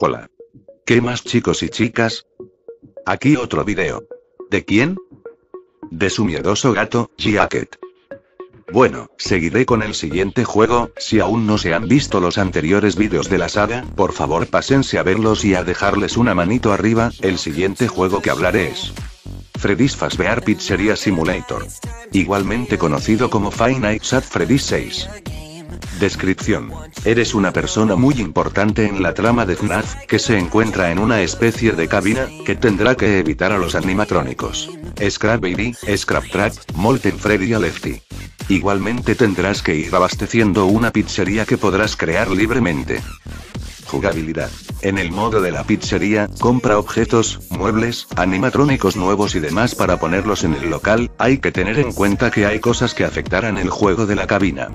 Hola. ¿Qué más chicos y chicas? Aquí otro video. ¿De quién? De su miedoso gato, Jacket. Bueno, seguiré con el siguiente juego, si aún no se han visto los anteriores vídeos de la saga, por favor pásense a verlos y a dejarles una manito arriba, el siguiente juego que hablaré es... Freddy's Fazbear Pizzeria Simulator. Igualmente conocido como Five Nights at Freddy's 6. Descripción. Eres una persona muy importante en la trama de FNAF, que se encuentra en una especie de cabina, que tendrá que evitar a los animatrónicos. Scrap Baby, Scrap Trap, Molten Freddy y Lefty. Igualmente tendrás que ir abasteciendo una pizzería que podrás crear libremente. Jugabilidad. En el modo de la pizzería, compra objetos, muebles, animatrónicos nuevos y demás para ponerlos en el local, hay que tener en cuenta que hay cosas que afectarán el juego de la cabina.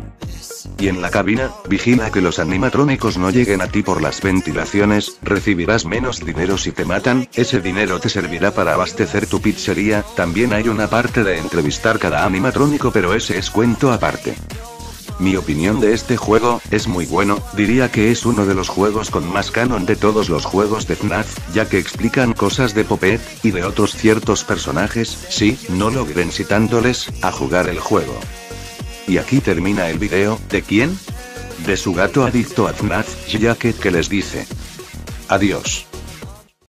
Y en la cabina, vigila que los animatrónicos no lleguen a ti por las ventilaciones, recibirás menos dinero si te matan, ese dinero te servirá para abastecer tu pizzería, también hay una parte de entrevistar cada animatrónico pero ese es cuento aparte. Mi opinión de este juego, es muy bueno, diría que es uno de los juegos con más canon de todos los juegos de FNAF, ya que explican cosas de Popet, y de otros ciertos personajes, sí, no logren citándoles, a jugar el juego. Y aquí termina el video, ¿de quién? De su gato adicto a FNAF, Jacket que les dice. Adiós.